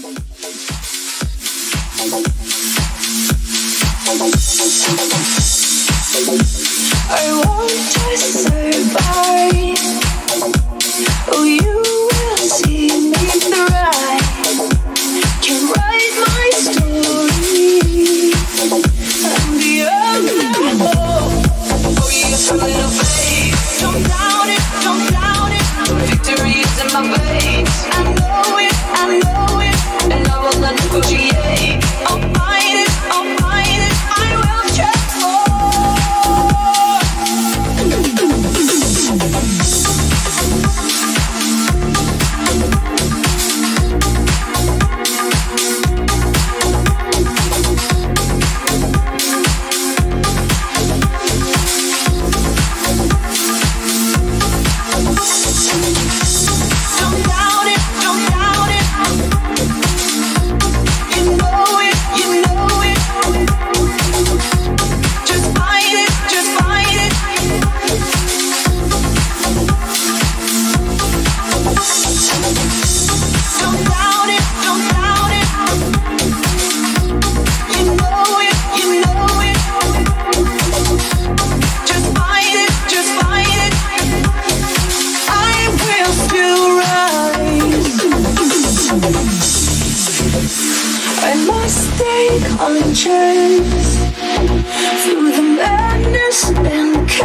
victory is must take. You know it, you know and you